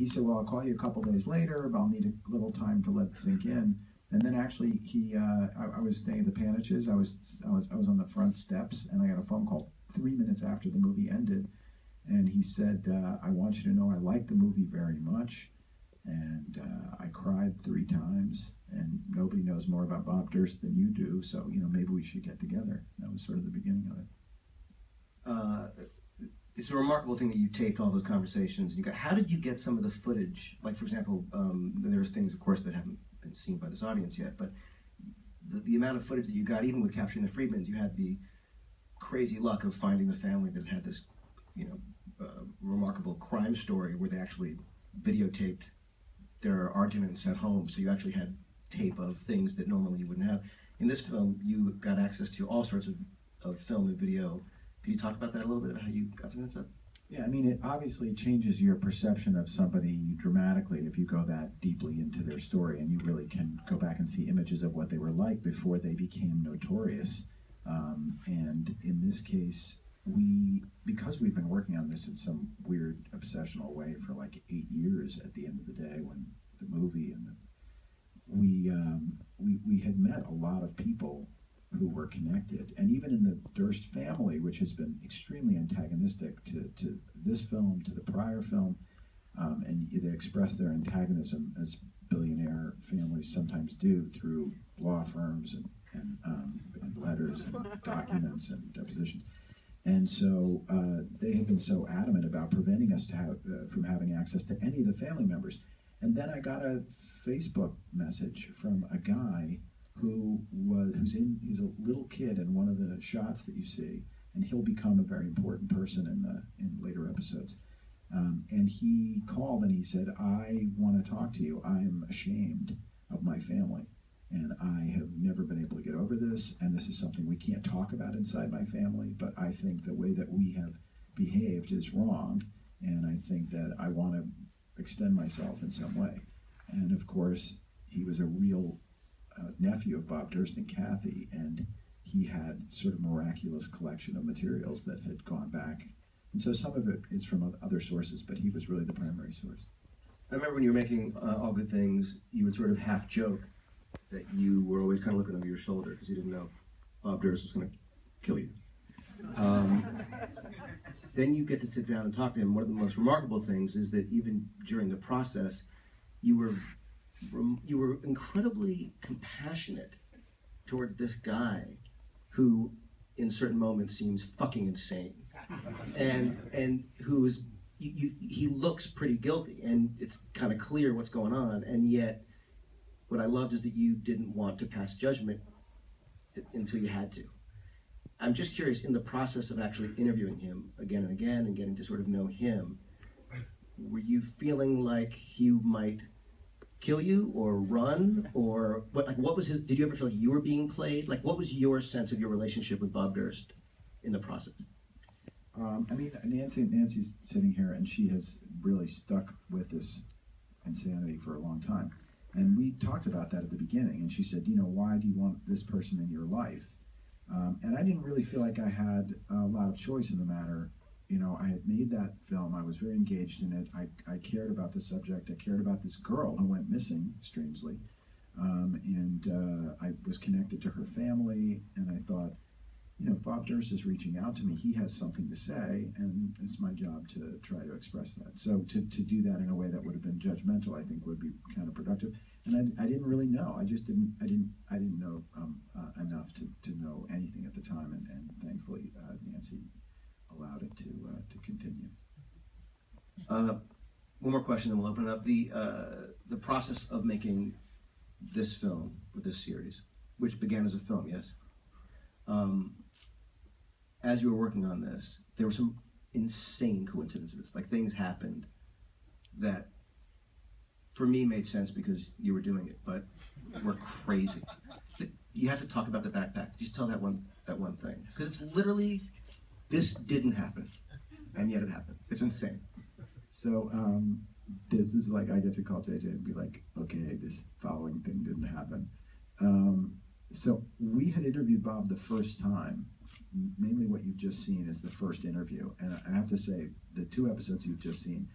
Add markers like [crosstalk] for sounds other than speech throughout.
he said, "Well, I'll call you a couple days later, but I'll need a little time to let sink in." And then actually, he uh, I, I, was staying at the Paniches. I was I was I was on the front steps, and I got a phone call three minutes after the movie ended, and he said, uh, "I want you to know I like the movie very much." And uh, I cried three times, and nobody knows more about Bob Durst than you do. So you know, maybe we should get together. That was sort of the beginning of it. It's a remarkable thing that you taped all those conversations. You got, how did you get some of the footage? Like, for example, um, there's things, of course, that haven't been seen by this audience yet, but the, the amount of footage that you got, even with capturing the Friedmans, you had the crazy luck of finding the family that had this, you know, uh, remarkable crime story where they actually videotaped their arguments at home. So you actually had tape of things that normally you wouldn't have. In this film, you got access to all sorts of, of film and video can you talk about that a little bit, how you got that stuff? Yeah, I mean, it obviously changes your perception of somebody dramatically if you go that deeply into their story and you really can go back and see images of what they were like before they became notorious. Um, and in this case, we, because we've been working on this in some weird obsessional way for like eight years at the end of the day when the movie and the, we, um, we, we had met a lot of people who were connected. And even in the Durst family, which has been extremely antagonistic to, to this film, to the prior film, um, and they express their antagonism as billionaire families sometimes do through law firms and, and, um, and letters and [laughs] documents and depositions. And so uh, they have been so adamant about preventing us have, uh, from having access to any of the family members. And then I got a Facebook message from a guy who was who's in he's a little kid in one of the shots that you see, and he'll become a very important person in the in later episodes. Um, and he called and he said, "I want to talk to you. I'm ashamed of my family, and I have never been able to get over this. And this is something we can't talk about inside my family. But I think the way that we have behaved is wrong, and I think that I want to extend myself in some way." And of course, he was a real uh, nephew of Bob Durst and Kathy, and he had sort of miraculous collection of materials that had gone back. And so some of it is from other sources, but he was really the primary source. I remember when you were making uh, All Good Things, you would sort of half joke that you were always kind of looking over your shoulder because you didn't know Bob Durst was going to kill you. Um, then you get to sit down and talk to him. One of the most remarkable things is that even during the process, you were you were incredibly compassionate towards this guy who in certain moments seems fucking insane. [laughs] And and who's you, you, he looks pretty guilty and it's kind of clear what's going on and yet what i loved is that you didn't want to pass judgment until you had to. I'm just curious in the process of actually interviewing him again and again and getting to sort of know him were you feeling like he might kill you or run or what like what was his did you ever feel like you were being played? Like what was your sense of your relationship with bob durst in the process? Um, i mean nancy nancy's sitting here and she has really stuck with this insanity for a long time. And we talked about that at the beginning and she said you know why do you want this person in your life? Um, and i didn't really feel like i had a lot of choice in the matter you know, I had made that film. I was very engaged in it. I, I cared about the subject. I cared about this girl who went missing, strangely. Um, and uh, I was connected to her family. And I thought, you know, if Bob Durst is reaching out to me, he has something to say, and it's my job to try to express that. So to, to do that in a way that would have been judgmental, I think would be counterproductive. And I, I didn't really know. I just didn't. I didn't. I didn't know um, uh, enough to, to know anything at the time. And, and thankfully, uh, Nancy allowed it to uh, to continue. Uh, one more question, then we'll open it up. The uh, the process of making this film with this series, which began as a film, yes. Um, as you were working on this, there were some insane coincidences. Like things happened that, for me, made sense because you were doing it, but were crazy. You have to talk about the backpack. Just tell that one that one thing because it's literally this didn't happen, and yet it happened. It's insane. So um, this is like I get to call JJ and be like, okay, this following thing didn't happen. Um, so we had interviewed Bob the first time. Mainly, what you've just seen is the first interview, and I have to say, the two episodes you've just seen,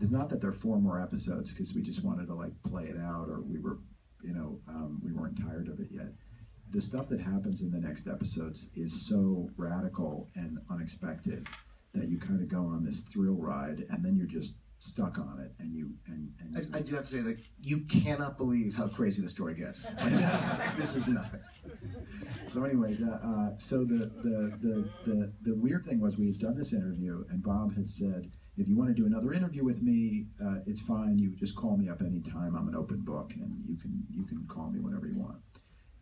it's not that there are four more episodes because we just wanted to like play it out or we were, you know, um, we weren't tired of it yet. The stuff that happens in the next episodes is so radical and unexpected that you kind of go on this thrill ride and then you're just stuck on it and you and, and I, I do have to say that you cannot believe how crazy the story gets. Like, this, is, this is nothing. So anyway, the, uh, so the, the, the, the, the weird thing was we had done this interview and Bob had said, if you want to do another interview with me, uh, it's fine. You just call me up anytime. I'm an open book and you can, you can call me whenever you want.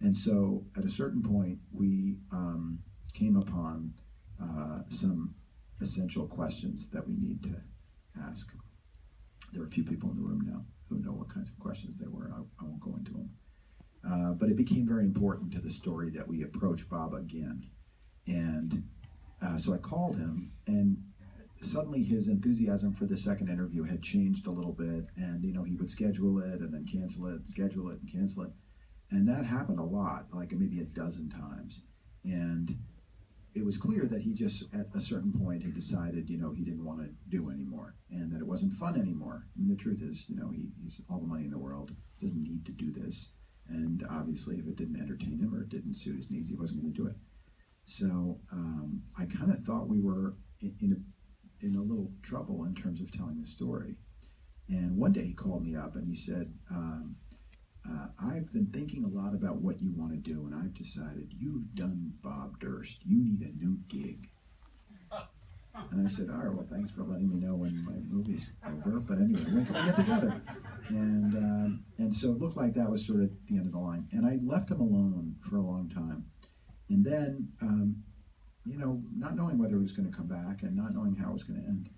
And so at a certain point, we um, came upon uh, some essential questions that we need to ask. There are a few people in the room now who know what kinds of questions they were. I, I won't go into them. Uh, but it became very important to the story that we approach Bob again. And uh, so I called him, and suddenly his enthusiasm for the second interview had changed a little bit. And, you know, he would schedule it and then cancel it, schedule it and cancel it. And that happened a lot, like maybe a dozen times. And it was clear that he just, at a certain point, had decided, you know, he didn't want to do anymore and that it wasn't fun anymore. And the truth is, you know, he, he's all the money in the world, doesn't need to do this. And obviously, if it didn't entertain him or it didn't suit his needs, he wasn't going to do it. So um, I kind of thought we were in, in, a, in a little trouble in terms of telling the story. And one day he called me up and he said, um, uh, I've been thinking a lot about what you want to do, and I've decided you've done Bob Durst. You need a new gig. And I said, all right, well, thanks for letting me know when my movie's over. But anyway, when can we get together? And um, and so it looked like that was sort of the end of the line. And I left him alone for a long time. And then, um, you know, not knowing whether he was going to come back and not knowing how it was going to end.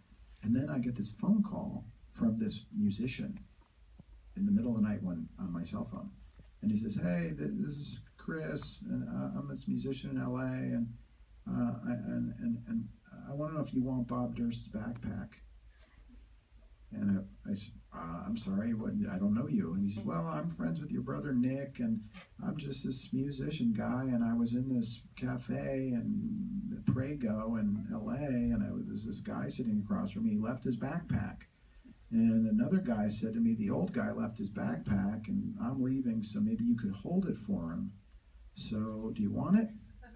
And then I get this phone call from this musician in the middle of the night when on my cell phone. And he says, hey, this is Chris. And, uh, I'm this musician in LA. And, uh, I, and, and, and I want to know if you want Bob Durst's backpack. And I, I said, uh, I'm sorry, what, I don't know you. And he said, well, I'm friends with your brother Nick, and I'm just this musician guy, and I was in this cafe in Prego in LA, and I was, there's this guy sitting across from me. He left his backpack. And another guy said to me, the old guy left his backpack, and I'm leaving, so maybe you could hold it for him. So, do you want it?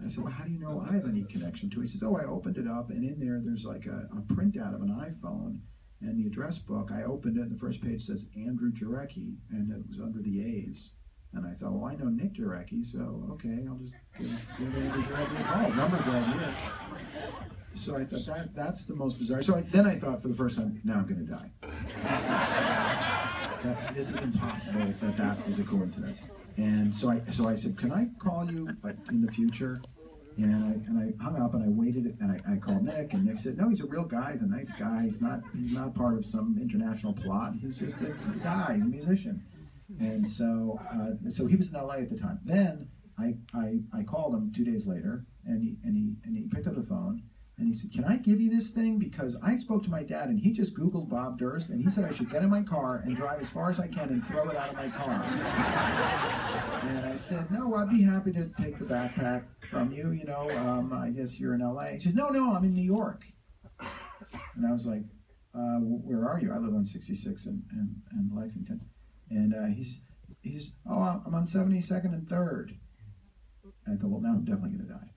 I said, well, how do you know I have any connection to it? He says, oh, I opened it up, and in there, there's like a, a printout of an iPhone, and the address book, I opened it, and the first page says Andrew Jarecki, and it was under the A's. And I thought, well, I know Nick Jarecki, so okay, I'll just give, give Andrew Jarecki a call. Number's right here. So I thought that that's the most bizarre. So I, then I thought for the first time, now I'm going to die. [laughs] That's, this is impossible that that is a coincidence. And so I so I said, can I call you like in the future? And I and I hung up and I waited and I, I called Nick and Nick said, no, he's a real guy. He's a nice guy. He's not he's not part of some international plot. He's just a guy, a musician. And so uh, so he was in LA at the time. Then I, I I called him two days later and he and he and he picked up the phone and he said, Can I give you this thing? Because I spoke to my dad and he just Googled Bob Durst and he said I should get in my car and drive as far as I can and throw it out of my car. [laughs] and I said, No, I'd be happy to take the backpack from you. You know, um, I guess you're in LA. He said, No, no, I'm in New York. And I was like, uh, Where are you? I live on 66 in, in, in Lexington. And uh, he's, he's, Oh, I'm on 72nd and 3rd. And I thought, Well, now I'm definitely going to die.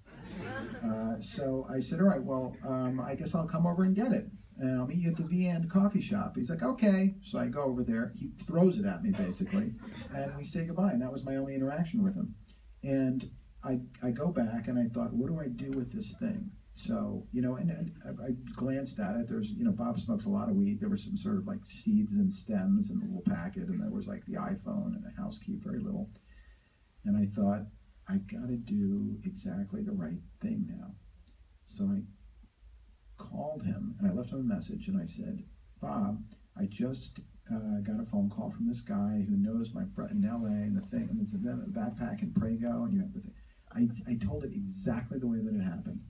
Uh, so I said, all right, well, um, I guess I'll come over and get it. And I'll meet you at the V&D coffee shop. He's like, okay. So I go over there. He throws it at me, basically. And we say goodbye. And that was my only interaction with him. And I, I go back and I thought, what do I do with this thing? So, you know, and, and I, I, glanced at it. There's, you know, Bob smokes a lot of weed. There were some sort of like seeds and stems in a little packet. And there was like the iPhone and a house key, very little. And I thought, I've got to do exactly the right thing now. So I called him and I left him a message and I said, Bob, I just uh, got a phone call from this guy who knows my friend in LA and the thing, and it's a backpack in Prego, and you have the thing. I, I told it exactly the way that it happened.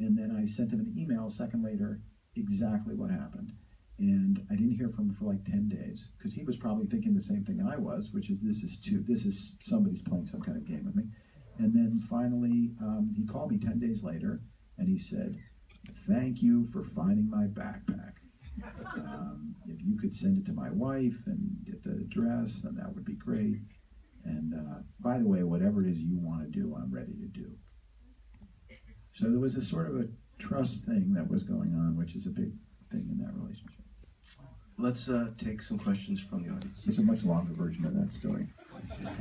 And then I sent him an email a second later, exactly what happened. And I didn't hear from him for like 10 days because he was probably thinking the same thing I was, which is this is too, this is somebody's playing some kind of game with me. And then finally, um, he called me 10 days later and he said, Thank you for finding my backpack. Um, if you could send it to my wife and get the address, then that would be great. And uh, by the way, whatever it is you want to do, I'm ready to do. So there was a sort of a trust thing that was going on, which is a big thing in that relationship. Let's uh, take some questions from the audience. It's a much longer version of that story,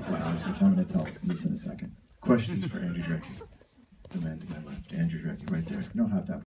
wow, which I'm going to tell in a second. Questions for Andrew Jarecki? The man to my left, Andrew Jarecki, right there. You don't have that